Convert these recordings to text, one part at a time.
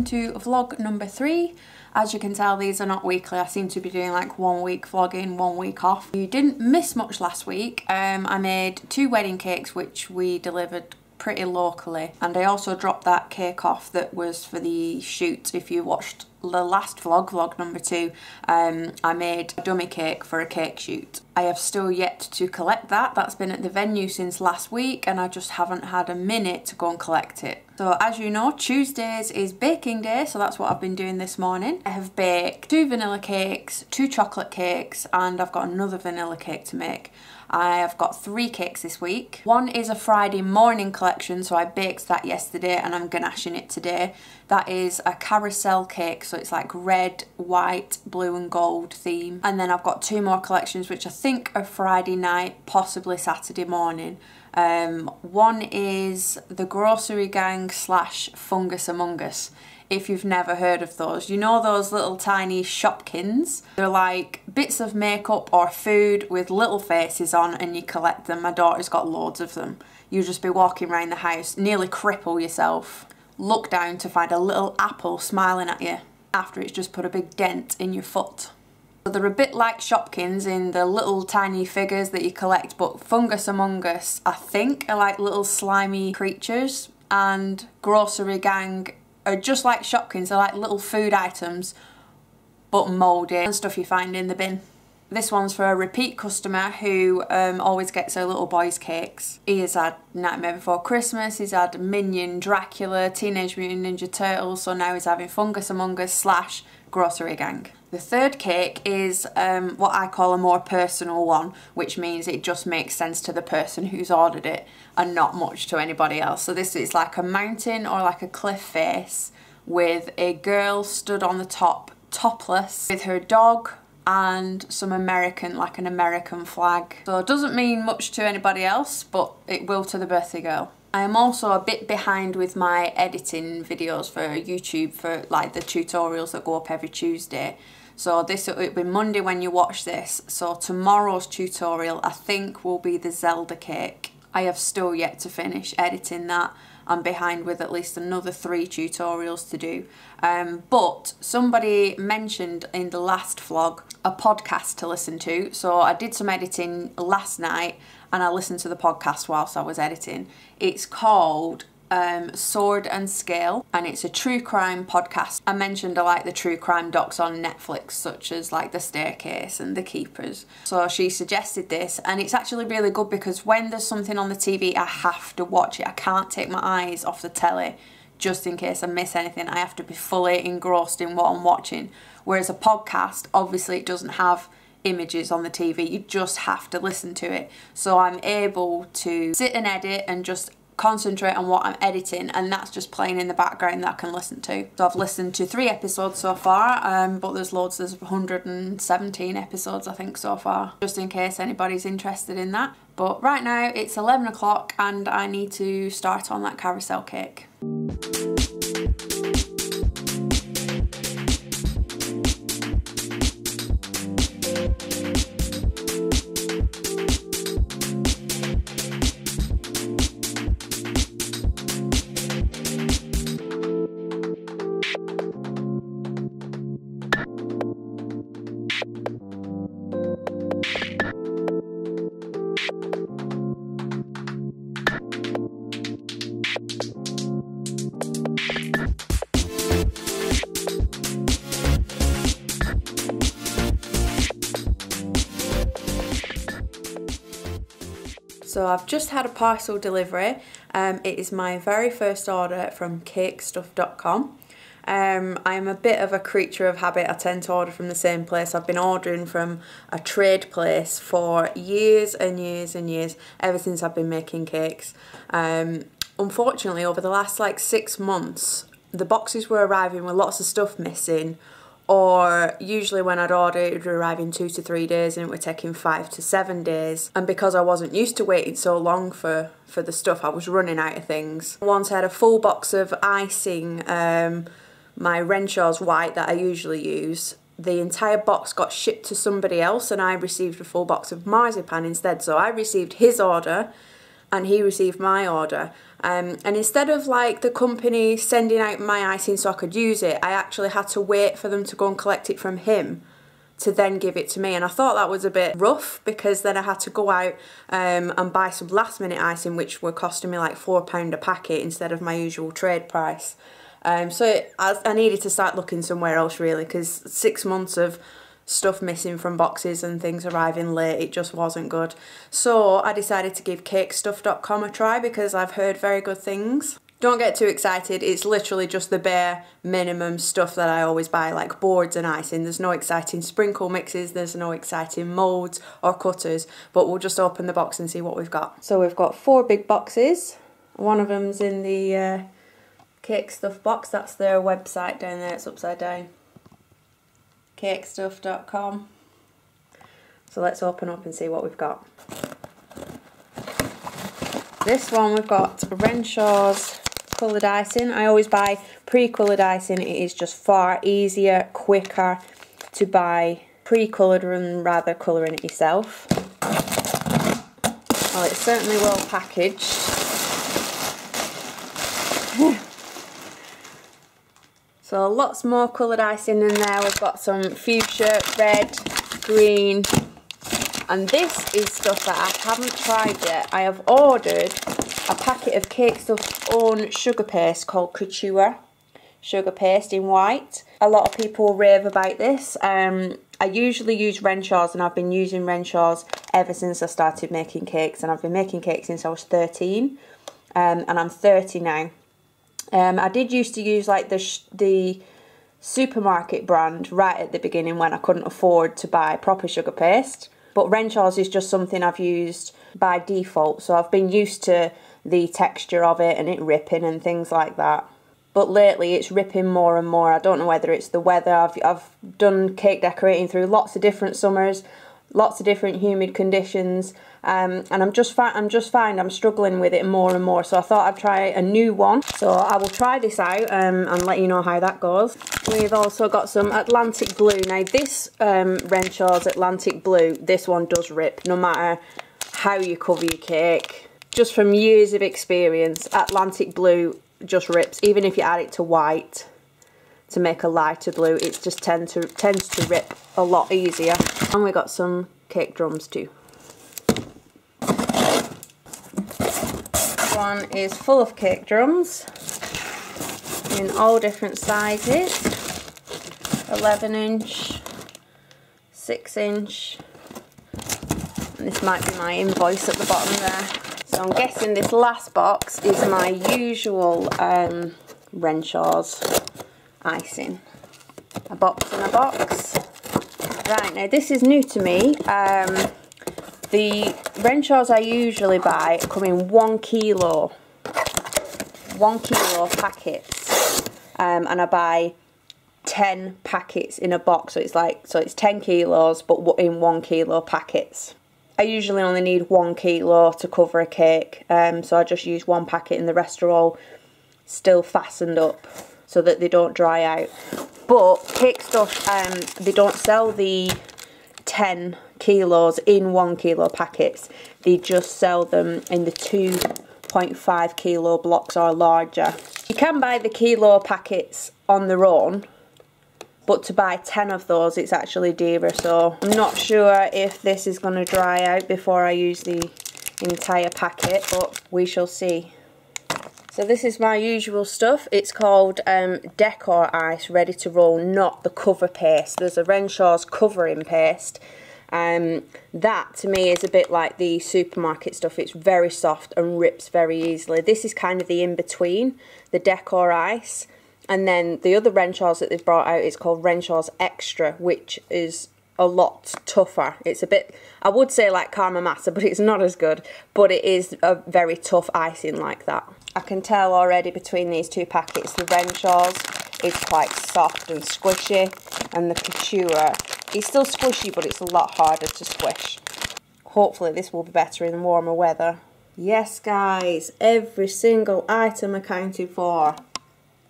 welcome to vlog number three. As you can tell these are not weekly, I seem to be doing like one week vlogging, one week off. You didn't miss much last week. Um, I made two wedding cakes which we delivered pretty locally and I also dropped that cake off that was for the shoot if you watched the last vlog, vlog number two, um, I made a dummy cake for a cake shoot. I have still yet to collect that. That's been at the venue since last week and I just haven't had a minute to go and collect it. So as you know, Tuesdays is baking day, so that's what I've been doing this morning. I have baked two vanilla cakes, two chocolate cakes, and I've got another vanilla cake to make. I have got three cakes this week. One is a Friday morning collection, so I baked that yesterday and I'm ganaching it today. That is a carousel cake, so it's like red, white, blue and gold theme. And then I've got two more collections, which I think are Friday night, possibly Saturday morning. Um, one is the Grossery Gang slash Fungus Amungus if you've never heard of those. You know those little tiny shopkins? They're like bits of makeup or food with little faces on and you collect them. My daughter's got loads of them. You just be walking around the house, nearly cripple yourself. Look down to find a little apple smiling at you after it's just put a big dent in your foot. So they're a bit like Shopkins in the little tiny figures that you collect, but Fungus Amungus, I think, are like little slimy creatures, and Grossery Gang are just like Shopkins, they're like little food items but mouldy and stuff you find in the bin. This one's for a repeat customer who um, always gets her little boy's cakes. He has had Nightmare Before Christmas, he's had Minion, Dracula, Teenage Mutant Ninja Turtles, so now he's having Fungus Amungus slash Grossery Gang. The third cake is um, what I call a more personal one, which means it just makes sense to the person who's ordered it and not much to anybody else. So this is like a mountain or like a cliff face with a girl stood on the top topless with her dog and some American, like an American flag. So it doesn't mean much to anybody else, but it will to the birthday girl. I am also a bit behind with my editing videos for YouTube for like the tutorials that go up every Tuesday. So this will be Monday when you watch this. So tomorrow's tutorial I think will be the Zelda cake. I have still yet to finish editing that. I'm behind with at least another three tutorials to do. Um, but somebody mentioned in the last vlog a podcast to listen to. So I did some editing last night and I listened to the podcast whilst I was editing. It's called um, Sword and Scale, and it's a true crime podcast. I mentioned I like the true crime docs on Netflix, such as like The Staircase and The Keepers. So she suggested this, and it's actually really good because when there's something on the TV, I have to watch it. I can't take my eyes off the telly just in case I miss anything. I have to be fully engrossed in what I'm watching. Whereas a podcast, obviously, it doesn't have images on the TV. You just have to listen to it. So I'm able to sit and edit and just concentrate on what I'm editing and that's just playing in the background that I can listen to. So I've listened to three episodes so far um, but there's loads, there's 117 episodes I think so far just in case anybody's interested in that. But right now it's 11 o'clock and I need to start on that carousel cake. I've just had a parcel delivery. Um, it is my very first order from cakestuff.com. Um, I'm a bit of a creature of habit. I tend to order from the same place. I've been ordering from a trade place for years and years and years, ever since I've been making cakes. Um, unfortunately, over the last like six months, the boxes were arriving with lots of stuff missing or usually when I'd order it would arrive in two to three days and it would take in five to seven days and because I wasn't used to waiting so long for for the stuff I was running out of things. Once I had a full box of icing um, my Renshaw's white that I usually use the entire box got shipped to somebody else and I received a full box of marzipan instead so I received his order and he received my order. Um, and instead of like the company sending out my icing so I could use it, I actually had to wait for them to go and collect it from him to then give it to me. And I thought that was a bit rough because then I had to go out um, and buy some last minute icing, which were costing me like £4 a packet instead of my usual trade price. Um, so I, I needed to start looking somewhere else really because six months of stuff missing from boxes and things arriving late, it just wasn't good. So I decided to give cakestuff.com a try because I've heard very good things. Don't get too excited, it's literally just the bare minimum stuff that I always buy, like boards and icing. There's no exciting sprinkle mixes, there's no exciting moulds or cutters, but we'll just open the box and see what we've got. So we've got four big boxes. One of them's in the uh, cake stuff box, that's their website down there, it's upside down. cakestuff.com. So let's open up and see what we've got. This one we've got Renshaw's coloured icing. I always buy pre-coloured icing. It is just far easier, quicker to buy pre-coloured and rather colouring it yourself. Well, it's certainly well packaged. So lots more coloured icing in there. We've got some fuchsia, red, green, and this is stuff that I haven't tried yet. I have ordered a packet of Cake Stuff's own sugar paste called Couture sugar paste in white. A lot of people rave about this. Um, I usually use Renshaw's and I've been using Renshaw's ever since I started making cakes and I've been making cakes since I was 13 um, and I'm 30 now. Um, I did used to use like the, the supermarket brand right at the beginning when I couldn't afford to buy proper sugar paste but Renshaw's is just something I've used by default so I've been used to the texture of it and it ripping and things like that. But lately it's ripping more and more. I don't know whether it's the weather. I've, I've done cake decorating through lots of different summers, lots of different humid conditions, um, and I'm just I'm just fine. I'm struggling with it more and more. So I thought I'd try a new one. So I will try this out um, and let you know how that goes. We've also got some Atlantic Blue. Now this um, Renshaw's Atlantic Blue, this one does rip no matter how you cover your cake just from years of experience, Atlantic blue just rips. Even if you add it to white to make a lighter blue, it just tend to, tends to rip a lot easier. And we got some cake drums too. This one is full of cake drums in all different sizes. 11 inch, 6 inch, and this might be my invoice at the bottom there. So I'm guessing this last box is my usual um, Renshaw's icing. A box in a box. Right, now this is new to me. Um, the Renshaw's I usually buy come in one kilo. One kilo packets. Um, and I buy 10 packets in a box. So it's like, so it's 10 kilos, but in one kilo packets. I usually only need one kilo to cover a cake, um, so I just use one packet and the rest are all still fastened up so that they don't dry out. But cake stuff, um, they don't sell the 10 kilos in one kilo packets. They just sell them in the 2.5 kilo blocks or larger. You can buy the kilo packets on their own but to buy 10 of those it's actually dearer so I'm not sure if this is going to dry out before I use the entire packet but we shall see. So this is my usual stuff. It's called um, Decor Ice Ready to Roll, not the cover paste. There's a Renshaw's covering paste. Um, that to me is a bit like the supermarket stuff. It's very soft and rips very easily. This is kind of the in-between, the Decor Ice. And then the other Renshaw's that they've brought out is called Renshaw's Extra, which is a lot tougher. It's a bit, I would say like Carma Massa, but it's not as good. But it is a very tough icing like that. I can tell already between these two packets, the Renshaw's is quite soft and squishy, and the Couture is still squishy, but it's a lot harder to squish. Hopefully this will be better in warmer weather. Yes guys, every single item accounted for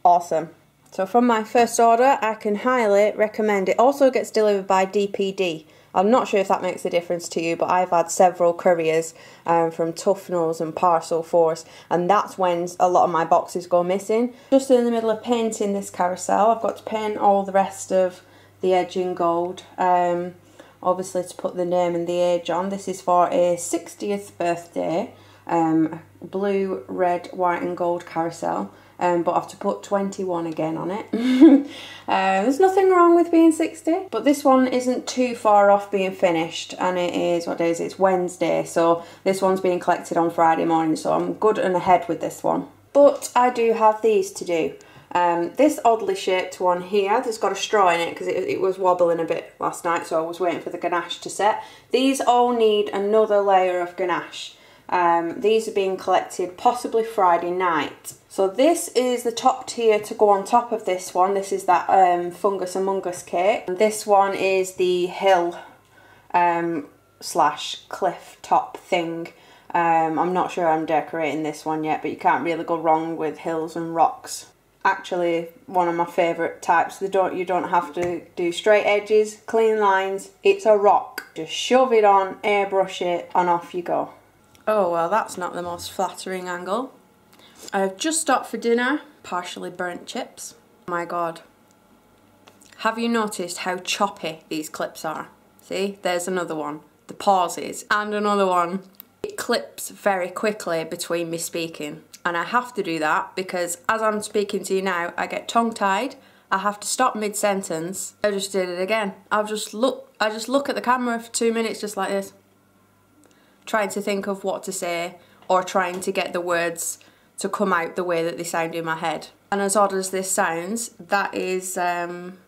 awesome. So from my first order, I can highly recommend it. Also gets delivered by DPD. I'm not sure if that makes a difference to you, but I've had several couriers um, from Tuffnells and Parcelforce, and that's when a lot of my boxes go missing. Just in the middle of painting this carousel, I've got to paint all the rest of the edge in gold. Um, obviously to put the name and the age on. This is for a 60th birthday, um, blue, red, white and gold carousel. Um, but I have to put 21 again on it. uh, there's nothing wrong with being 60, but this one isn't too far off being finished, and it is, what day is it? It's Wednesday, so this one's being collected on Friday morning, so I'm good and ahead with this one. But I do have these to do. Um, this oddly shaped one here, that's got a straw in it because it, it, was wobbling a bit last night so I was waiting for the ganache to set. These all need another layer of ganache. Um, these are being collected possibly Friday night. So this is the top tier to go on top of this one. This is that um, Fungus Amungus cake. And this one is the hill um, slash cliff top thing. Um, I'm not sure I'm decorating this one yet, but you can't really go wrong with hills and rocks actually one of my favourite types. They don't you don't have to do straight edges, clean lines. It's a rock. Just shove it on, airbrush it, and off you go. Oh well, that's not the most flattering angle. I've just stopped for dinner, partially burnt chips. Oh my god. Have you noticed how choppy these clips are? See, there's another one. The pauses. And another one. It clips very quickly between me speaking and I have to do that because as I'm speaking to you now I get tongue tied I have to stop mid-sentence I just did it again I'll just look I just look at the camera for two minutes just like this trying to think of what to say or trying to get the words to come out the way that they sound in my head and as odd as this sounds that is um,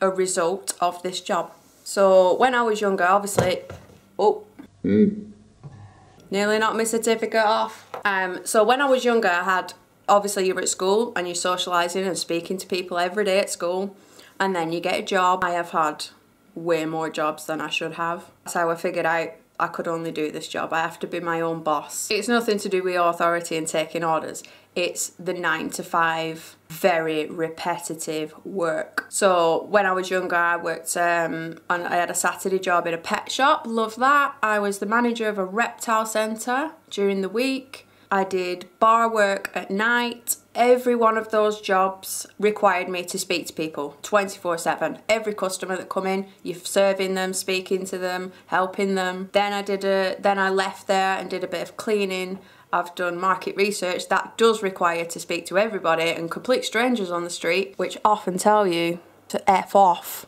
a result of this job so when I was younger obviously oh mm. nearly knocked my certificate off um, so when I was younger, I had obviously you're at school and you're socialising and speaking to people every day at school, and then you get a job. I have had way more jobs than I should have. That's how I figured out I could only do this job. I have to be my own boss. It's nothing to do with authority and taking orders. It's the nine to five, very repetitive work. So when I was younger, I worked um, and I had a Saturday job in a pet shop. Love that. I was the manager of a reptile centre during the week. I did bar work at night. Every one of those jobs required me to speak to people 24 7. Every customer that come in, you're serving them, speaking to them, helping them. Then I did a then I left there and did a bit of cleaning. I've done market research that does require to speak to everybody and complete strangers on the street, which often tell you to F off.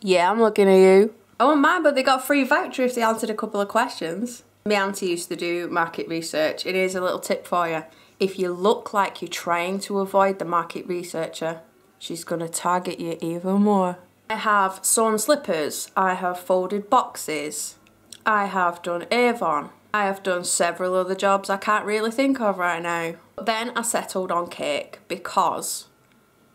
Yeah, I'm looking at you. I won't mind, but they got a free voucher if they answered a couple of questions. My auntie used to do market research. It is a little tip for you. If you look like you're trying to avoid the market researcher, she's going to target you even more. I have sewn slippers. I have folded boxes. I have done Avon. I have done several other jobs I can't really think of right now. Then I settled on cake because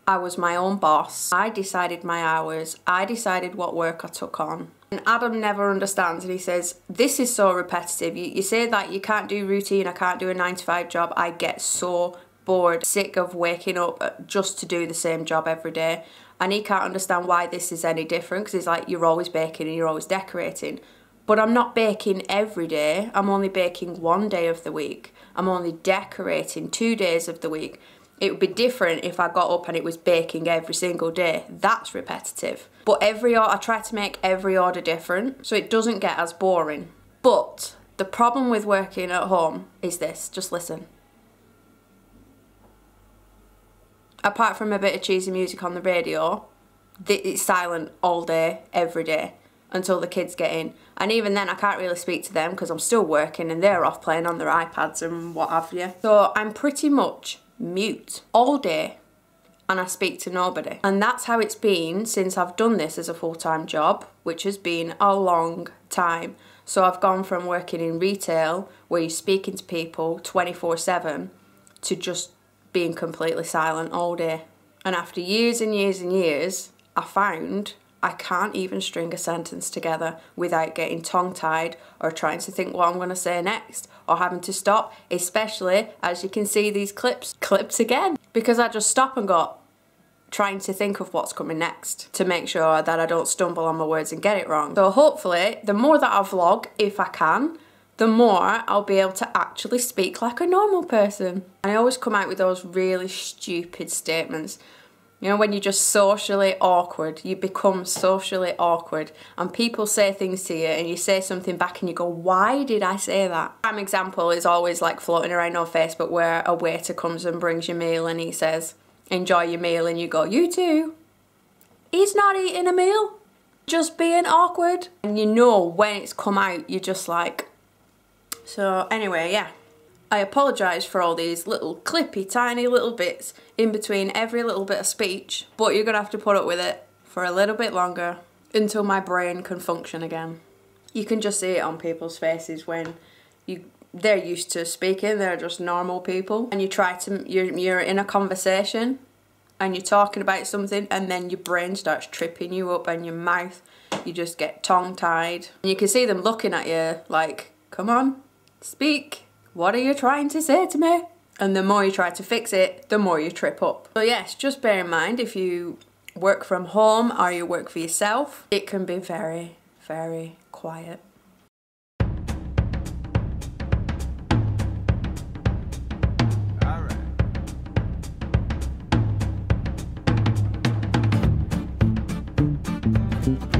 I was my own boss. I decided my hours. I decided what work I took on. And Adam never understands and he says, This is so repetitive. You, you say that you can't do routine, I can't do a 9 to 5 job. I get so bored, sick of waking up uh, just to do the same job every day. And he can't understand why this is any different because he's like, You're always baking and you're always decorating. But I'm not baking every day, I'm only baking one day of the week. I'm only decorating two days of the week. It would be different if I got up and it was baking every single day. That's repetitive. But every order, I try to make every order different so it doesn't get as boring. But the problem with working at home is this, just listen. Apart from a bit of cheesy music on the radio, it's silent all day, every day until the kids get in. And even then I can't really speak to them because I'm still working and they're off playing on their iPads and what have you. So I'm pretty much mute all day and I speak to nobody. And that's how it's been since I've done this as a full-time job, which has been a long time. So I've gone from working in retail, where you're speaking to people 24-7, to just being completely silent all day. And after years and years and years, I found I can't even string a sentence together without getting tongue tied or trying to think what I'm going to say next or having to stop, especially as you can see these clips, clips again, because I just stop and go, trying to think of what's coming next to make sure that I don't stumble on my words and get it wrong. So hopefully, the more that I vlog, if I can, the more I'll be able to actually speak like a normal person. I always come out with those really stupid statements. You know, when you're just socially awkward, you become socially awkward, and people say things to you, and you say something back, and you go, Why did I say that? Prime example is always like floating around on Facebook where a waiter comes and brings your meal, and he says, Enjoy your meal, and you go, You too. He's not eating a meal, just being awkward. And you know when it's come out, you're just like, So, anyway, yeah. I apologise for all these little clippy tiny little bits in between every little bit of speech, but you're to have to put up with it for a little bit longer until my brain can function again. You can just see it on people's faces when you they're used to speaking, they're just normal people, and you try to you're you're in a conversation and you're talking about something and then your brain starts tripping you up and your mouth you just get tongue tied. And you can see them looking at you like, "Come on, speak." What are you trying to say to me? And the more you try to fix it, the more you trip up. So yes, just bear in mind if you work from home or you work for yourself, it can be very, very quiet. Morning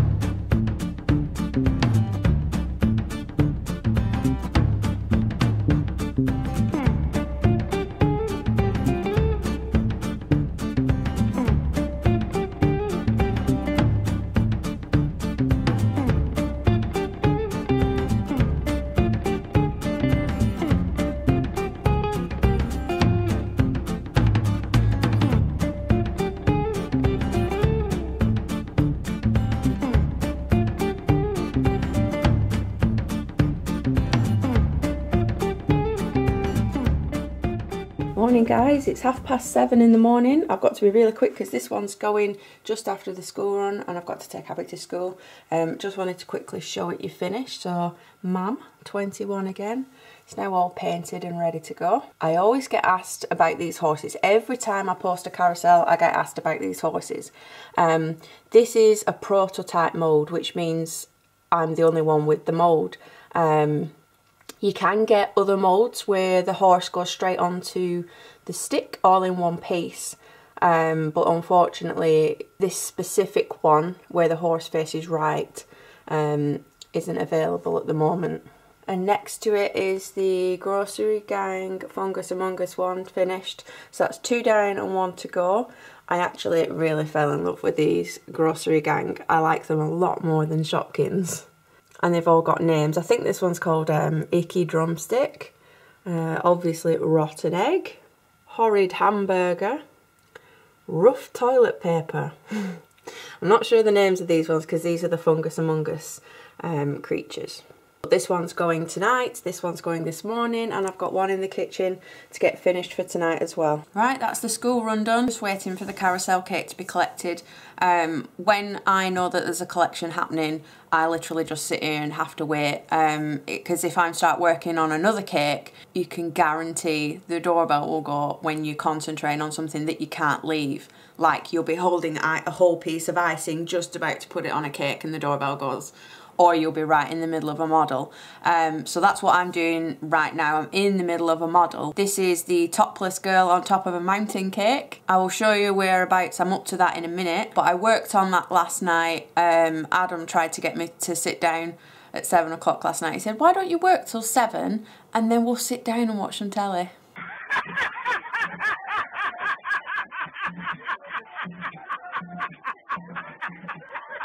guys, it's half past seven in the morning. I've got to be really quick because this one's going just after the school run and I've got to take Abby to school. Um, just wanted to quickly show it you finished. So, mum, 21 again. It's now all painted and ready to go. I always get asked about these horses. Every time I post a carousel, I get asked about these horses. Um, this is a prototype mould, which means I'm the only one with the mould. Um, you can get other moulds where the horse goes straight onto the stick all in one piece. Um, but unfortunately, this specific one where the horse face is right um, isn't available at the moment. And next to it is the Grossery Gang Fungus Amungus one finished. So that's two down and one to go. I actually really fell in love with these Grossery Gang. I like them a lot more than Shopkins and they've all got names. I think this one's called um, Icky Drumstick, uh, obviously Rotten Egg, Horrid Hamburger, Rough Toilet Paper. I'm not sure the names of these ones because these are the Fungus Amungus um, creatures. This one's going tonight, this one's going this morning, and I've got one in the kitchen to get finished for tonight as well. Right, that's the school run done. Just waiting for the carousel cake to be collected. Um, when I know that there's a collection happening, I literally just sit here and have to wait. Because um, if I start working on another cake, you can guarantee the doorbell will go when you concentrate on something that you can't leave. Like you'll be holding a whole piece of icing just about to put it on a cake and the doorbell goes or you'll be right in the middle of a model. Um, so that's what I'm doing right now. I'm in the middle of a model. This is the topless girl on top of a mountain cake. I will show you whereabouts I'm up to that in a minute, but I worked on that last night. Um, Adam tried to get me to sit down at seven o'clock last night. He said, why don't you work till seven and then we'll sit down and watch some telly.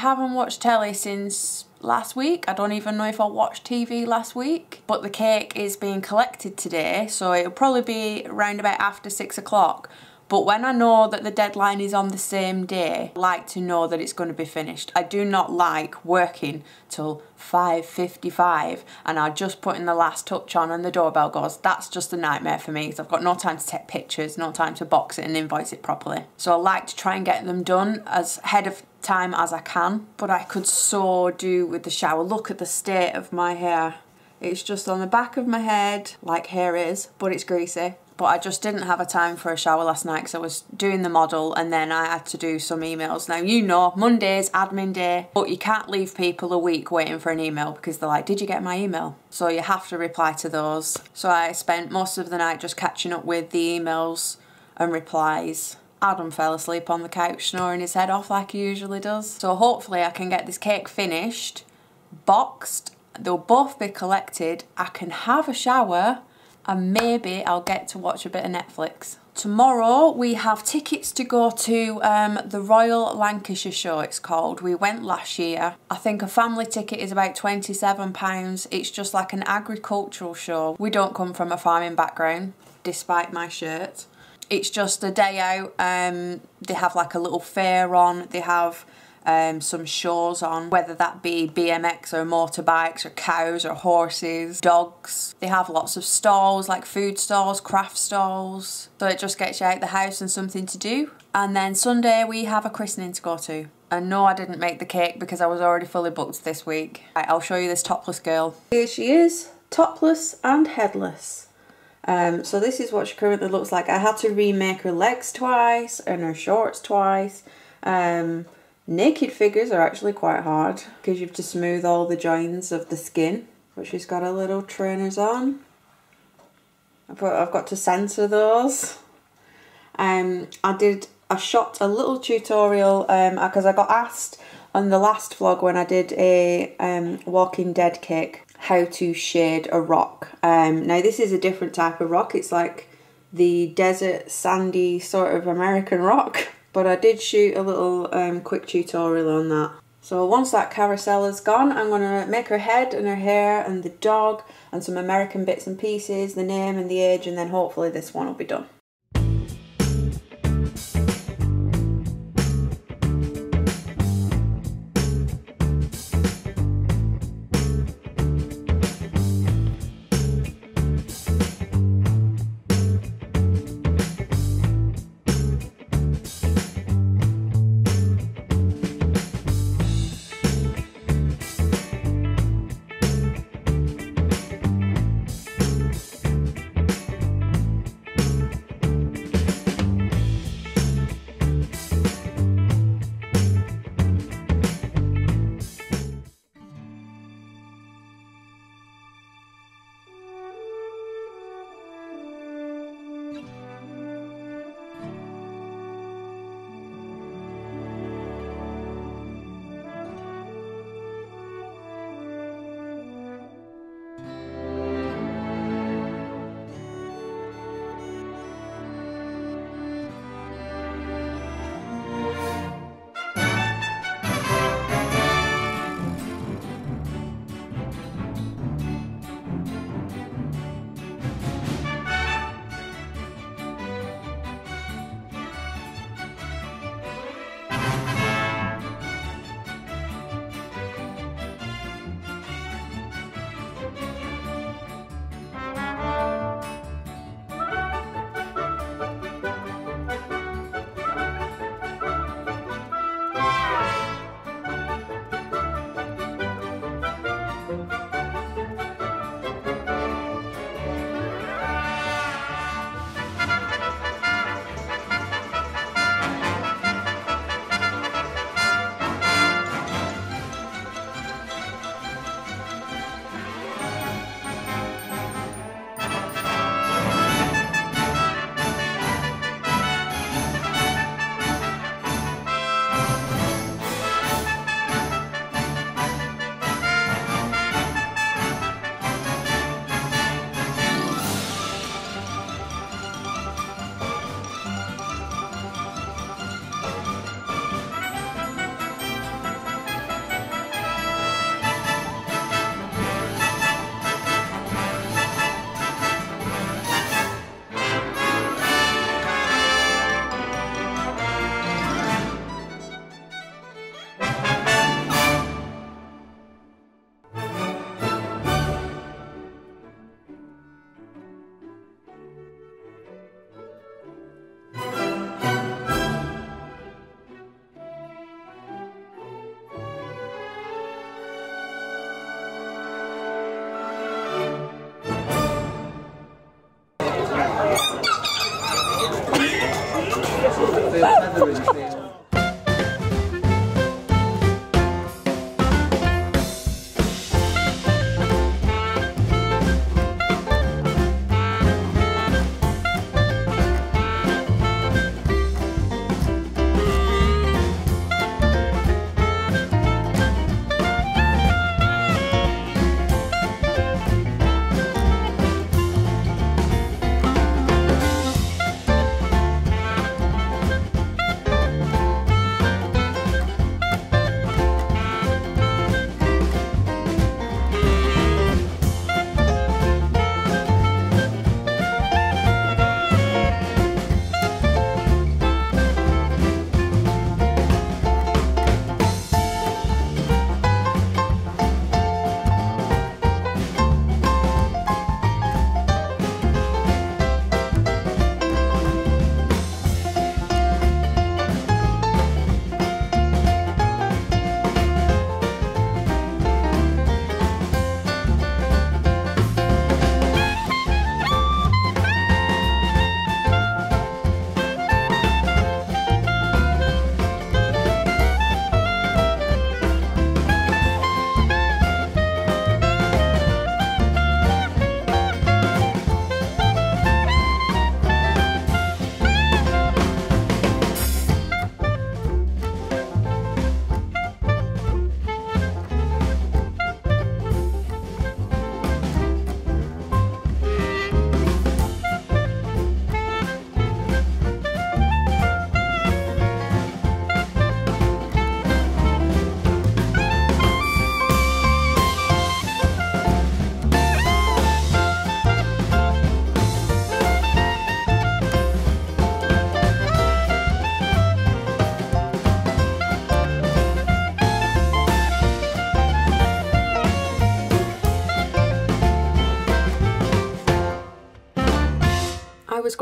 haven't watched telly since last week. I don't even know if I watched TV last week. But the cake is being collected today, so it'll probably be around about after six o'clock. But when I know that the deadline is on the same day, I like to know that it's going to be finished. I do not like working till 5.55 and I just putting the last touch on and the doorbell goes. That's just a nightmare for me because I've got no time to take pictures, no time to box it and invoice it properly. So I like to try and get them done as ahead of time as I can. But I could so do with the shower. Look at the state of my hair. It's just on the back of my head, like hair is, but it's greasy. But I just didn't have a time for a shower last night because I was doing the model and then I had to do some emails. Now, you know, Monday's admin day, but you can't leave people a week waiting for an email because they're like, Did you get my email? So you have to reply to those. So I spent most of the night just catching up with the emails and replies. Adam fell asleep on the couch snoring his head off like he usually does. So hopefully I can get this cake finished, boxed, they'll both be collected, I can have a shower and maybe I'll get to watch a bit of Netflix. Tomorrow we have tickets to go to um, the Royal Lancashire show it's called. We went last year. I think a family ticket is about £27. It's just like an agricultural show. We don't come from a farming background despite my shirt. It's just a day out. Um, they have like a little fair on. They have um, some shows on, whether that be BMX or motorbikes or cows or horses, dogs. They have lots of stalls like food stalls, craft stalls. So it just gets you out the house and something to do. And then Sunday we have a christening to go to. And no, I didn't make the cake because I was already fully booked this week. Right, I'll show you this topless girl. Here she is, topless and headless. Um, so this is what she currently looks like. I had to remake her legs twice and her shorts twice. Um, Naked figures are actually quite hard because you have to smooth all the joints of the skin. But she's got her little trainers on. I've got to censor those. Um, I did, I shot a little tutorial because um, I got asked on the last vlog when I did a um, Walking Dead cake how to shade a rock. Um, now this is a different type of rock. It's like the desert sandy sort of American rock. But I did shoot a little um, quick tutorial on that. So once that carousel is gone, I'm going to make her head and her hair and the dog and some American bits and pieces, the name and the age, and then hopefully this one will be done.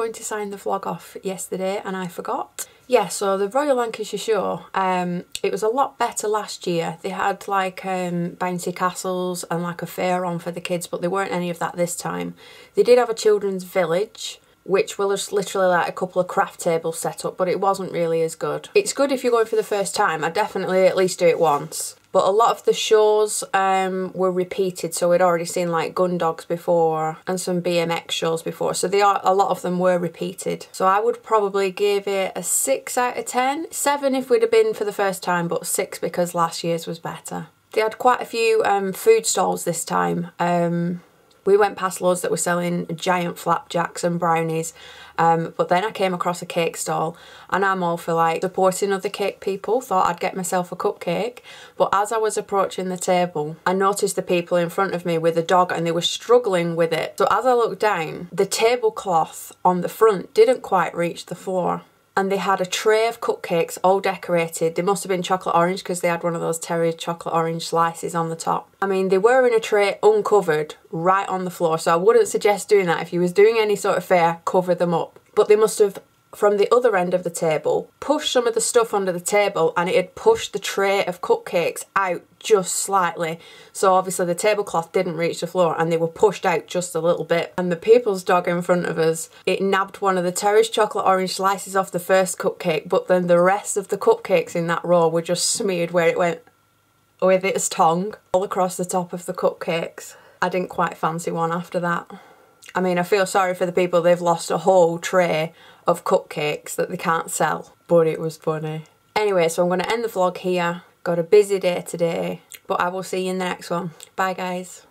Going to sign the vlog off yesterday and I forgot. Yeah, so the Royal Lancashire Show, um, it was a lot better last year. They had like um, bouncy castles and like a fair on for the kids, but there weren't any of that this time. They did have a children's village, which was literally like a couple of craft tables set up, but it wasn't really as good. It's good if you're going for the first time. I definitely at least do it once. But a lot of the shows um, were repeated, so we'd already seen like Gun Dogs before and some BMX shows before, so they are a lot of them were repeated. So I would probably give it a six out of ten, seven if we'd have been for the first time, but six because last year's was better. They had quite a few um, food stalls this time. Um, we went past loads that were selling giant flapjacks and brownies um, but then I came across a cake stall and I'm all for like supporting other cake people thought I'd get myself a cupcake but as I was approaching the table I noticed the people in front of me with a dog and they were struggling with it. So as I looked down the tablecloth on the front didn't quite reach the floor and they had a tray of cupcakes all decorated. They must have been chocolate orange because they had one of those Terry chocolate orange slices on the top. I mean, they were in a tray uncovered right on the floor, so I wouldn't suggest doing that. If you was doing any sort of fair, cover them up. But they must have from the other end of the table, pushed some of the stuff under the table and it had pushed the tray of cupcakes out just slightly. So obviously the tablecloth didn't reach the floor and they were pushed out just a little bit. And the people's dog in front of us, it nabbed one of the Terry's chocolate orange slices off the first cupcake, but then the rest of the cupcakes in that row were just smeared where it went with its tongue all across the top of the cupcakes. I didn't quite fancy one after that. I mean, I feel sorry for the people, they've lost a whole tray of cupcakes that they can't sell. But it was funny. Anyway, so I'm going to end the vlog here. Got a busy day today, but I will see you in the next one. Bye, guys.